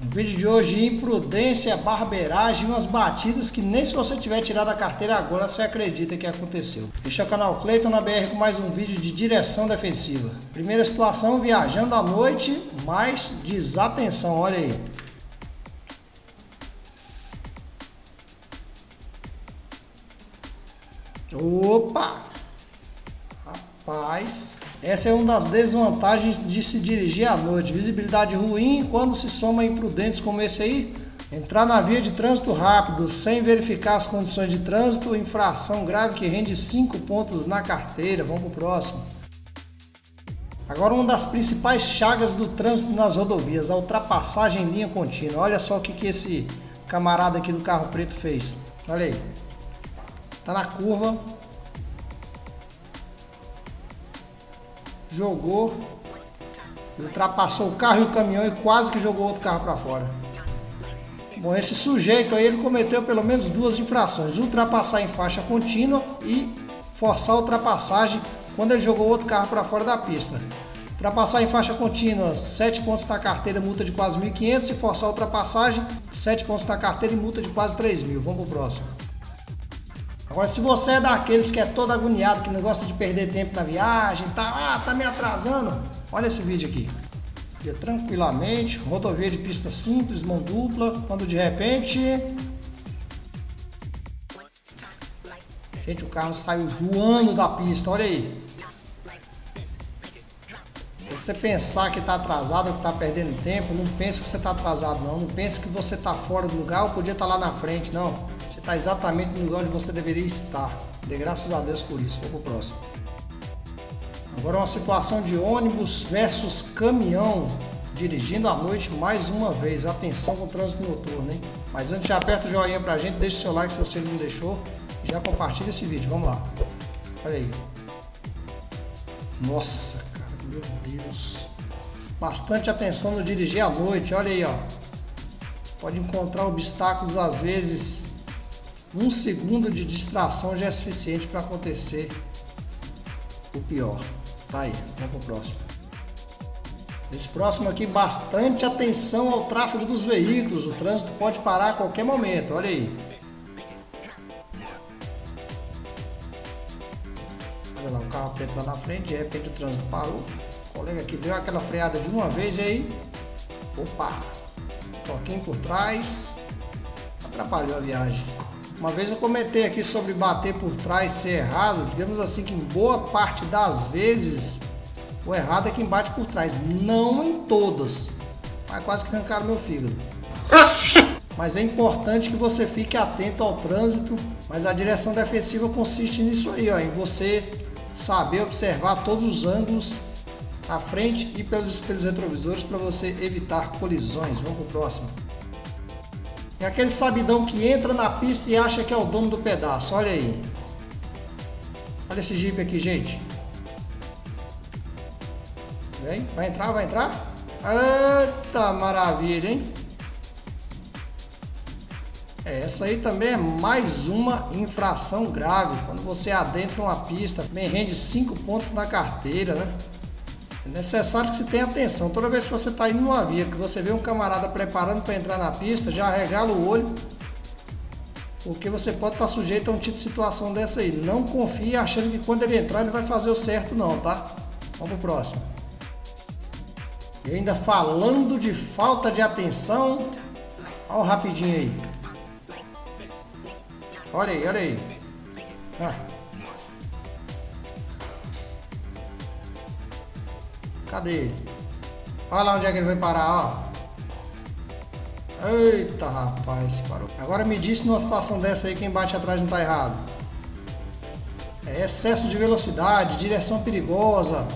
No vídeo de hoje, imprudência, barbeiragem, umas batidas que nem se você tiver tirado a carteira agora você acredita que aconteceu. Este é o canal Cleiton na BR com mais um vídeo de direção defensiva. Primeira situação, viajando à noite, mais desatenção, olha aí. Opa! Rapaz, essa é uma das desvantagens de se dirigir à noite. Visibilidade ruim quando se soma imprudentes como esse aí. Entrar na via de trânsito rápido sem verificar as condições de trânsito, infração grave que rende 5 pontos na carteira. Vamos pro próximo. Agora uma das principais chagas do trânsito nas rodovias, a ultrapassagem em linha contínua. Olha só o que, que esse camarada aqui do carro preto fez. Olha aí. Tá na curva, jogou, ultrapassou o carro e o caminhão e quase que jogou outro carro para fora. Bom, esse sujeito aí ele cometeu pelo menos duas infrações: ultrapassar em faixa contínua e forçar a ultrapassagem quando ele jogou outro carro para fora da pista. Ultrapassar em faixa contínua, 7 pontos na carteira, multa de quase 1.500. E forçar a ultrapassagem, 7 pontos na carteira e multa de quase 3.000. Vamos pro próximo. Agora, se você é daqueles que é todo agoniado, que não gosta de perder tempo na viagem, tá, ah, tá me atrasando, olha esse vídeo aqui. Ia tranquilamente, rodovia de pista simples, mão dupla, quando de repente. Gente, o carro saiu voando da pista, olha aí. Você pensar que está atrasado que está perdendo tempo, não pense que você está atrasado, não. Não pense que você está fora do lugar ou podia estar tá lá na frente, não. Você está exatamente no lugar onde você deveria estar. Dê graças a Deus por isso. Vou para o próximo. Agora uma situação de ônibus versus caminhão dirigindo à noite mais uma vez. Atenção com o trânsito noturno, hein? Mas antes já aperta o joinha pra gente, deixa o seu like se você não deixou. Já compartilha esse vídeo, vamos lá. Olha aí. Nossa, meu Deus. Bastante atenção no dirigir à noite. Olha aí, ó. Pode encontrar obstáculos às vezes. Um segundo de distração já é suficiente para acontecer o pior. Tá aí, vamos pro próximo. Nesse próximo aqui, bastante atenção ao tráfego dos veículos. O trânsito pode parar a qualquer momento. Olha aí. Olha lá, o carro preto lá na frente, de repente o trânsito parou. Colega aqui deu aquela freada de uma vez aí, opa, toquinho por trás, atrapalhou a viagem. Uma vez eu comentei aqui sobre bater por trás ser errado, digamos assim que em boa parte das vezes o errado é quem bate por trás, não em todas. Mas quase que arrancaram meu fígado. Mas é importante que você fique atento ao trânsito, mas a direção defensiva consiste nisso aí, ó, em você saber observar todos os ângulos à frente e pelos espelhos retrovisores para você evitar colisões. Vamos para o próximo. É aquele sabidão que entra na pista e acha que é o dono do pedaço. Olha aí. Olha esse Jeep aqui, gente. Vem, vai entrar, vai entrar. Eita maravilha, hein? É, essa aí também é mais uma infração grave. Quando você adentra uma pista, também rende 5 pontos na carteira, né? É necessário que você tenha atenção. Toda vez que você está indo numa via, que você vê um camarada preparando para entrar na pista, já regala o olho, porque você pode estar tá sujeito a um tipo de situação dessa aí. Não confie achando que quando ele entrar ele vai fazer o certo não, tá? Vamos pro próximo. E ainda falando de falta de atenção, olha o rapidinho aí. Olha aí, olha aí. Ah. Cadê ele? Olha lá onde é que ele vai parar, ó. Eita, rapaz, parou. Agora me disse numa situação dessa aí, quem bate atrás não tá errado. É excesso de velocidade, direção perigosa.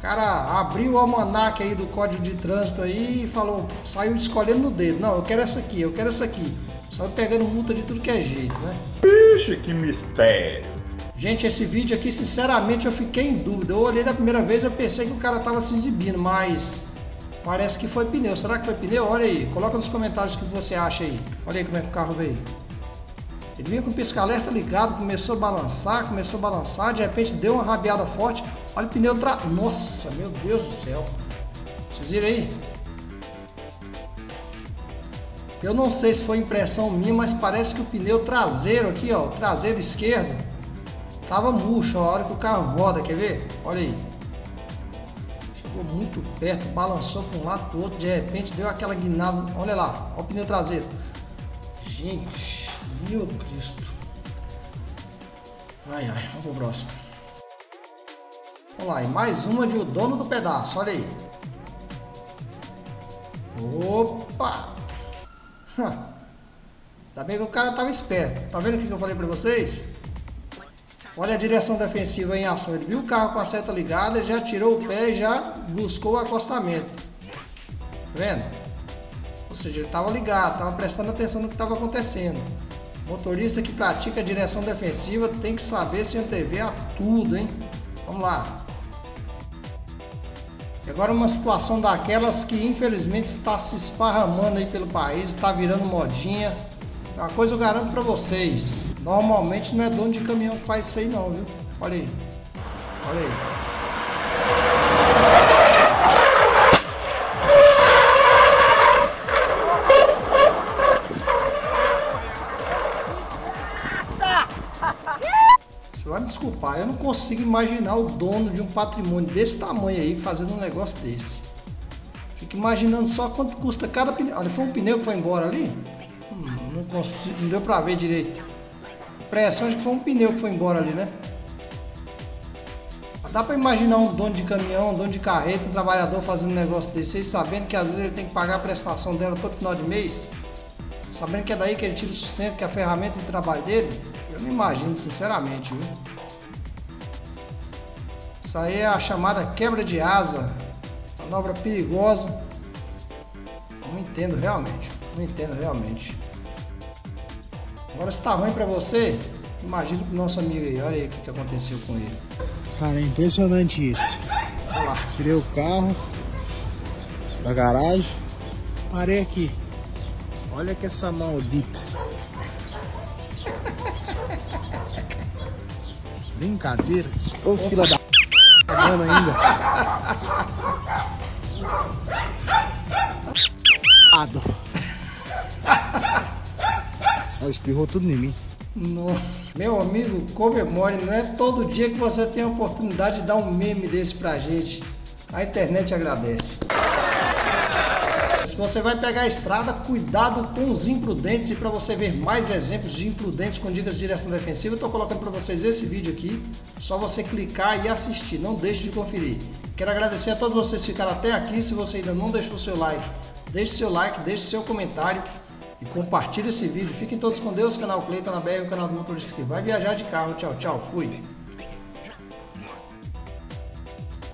Cara abriu o almanac aí do código de trânsito aí e falou, saiu escolhendo no dedo. Não, eu quero essa aqui, eu quero essa aqui. Saiu pegando multa de tudo que é jeito, né? Vixe, que mistério. Gente, esse vídeo aqui, sinceramente, eu fiquei em dúvida. Eu olhei da primeira vez eu pensei que o cara tava se exibindo, mas parece que foi pneu. Será que foi pneu? Olha aí, coloca nos comentários o que você acha aí. Olha aí como é que o carro veio. Ele vinha com o pisca-alerta ligado, começou a balançar, começou a balançar, de repente deu uma rabiada forte. Olha o pneu tra... Nossa, meu Deus do céu. Vocês viram aí? Eu não sei se foi impressão minha, mas parece que o pneu traseiro aqui, ó, o traseiro esquerdo, tava murcho a hora que o carro roda, quer ver? Olha aí. Chegou muito perto, balançou para um lado para o outro, de repente deu aquela guinada. Olha lá, olha o pneu traseiro. Gente, meu Cristo. Ai, ai, vamos pro próximo. Vamos lá, e mais uma de o dono do pedaço, olha aí. Opa! Ainda bem que o cara tava esperto. Tá vendo o que eu falei para vocês? Olha a direção defensiva em ação. Ele viu o carro com a seta ligada, já tirou o pé e já buscou o acostamento. Tá vendo? Ou seja, ele estava ligado, estava prestando atenção no que estava acontecendo. Motorista que pratica a direção defensiva tem que saber se antever a tudo, hein? Vamos lá. Agora uma situação daquelas que infelizmente está se esparramando aí pelo país, está virando modinha. Uma coisa eu garanto para vocês, normalmente não é dono de caminhão que faz isso aí não, viu? Olha aí. Olha aí. Você vai me desculpar, eu não consigo imaginar o dono de um patrimônio desse tamanho aí fazendo um negócio desse. Fico imaginando só quanto custa cada pneu. Olha, foi um pneu que foi embora ali? Hum, não consigo, não deu pra ver direito. Pressão, acho que foi um pneu que foi embora ali, né? Dá pra imaginar um dono de caminhão, um dono de carreta, um trabalhador fazendo um negócio desse sabendo que às vezes ele tem que pagar a prestação dela todo final de mês, sabendo que é daí que ele tira o sustento, que é a ferramenta de trabalho dele. Eu não imagino, sinceramente, viu? Isso aí é a chamada quebra de asa. Manobra perigosa. Não entendo realmente. Não entendo realmente. Agora se tá ruim pra você, imagina pro nosso amigo aí. Olha aí o que, que aconteceu com ele. Cara, é impressionante isso. Olha lá. Tirei o carro da garagem. Parei aqui. Olha que essa maldita. Brincadeira. Ô fila da pagando ainda. Ó, espirrou tudo em mim. No- Meu amigo, comemore, não é todo dia que você tem a oportunidade de dar um meme desse pra gente. A internet agradece. Se você vai pegar a estrada, cuidado com os imprudentes e para você ver mais exemplos de imprudentes com dicas de direção defensiva, eu estou colocando para vocês esse vídeo aqui. Só você clicar e assistir, não deixe de conferir. Quero agradecer a todos vocês que ficaram até aqui. Se você ainda não deixou seu like, deixe seu like, deixe seu comentário e compartilhe esse vídeo. Fiquem todos com Deus, canal Cleiton na BR, o canal do motorista que vai viajar de carro. Tchau, tchau, fui.